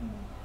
Mm.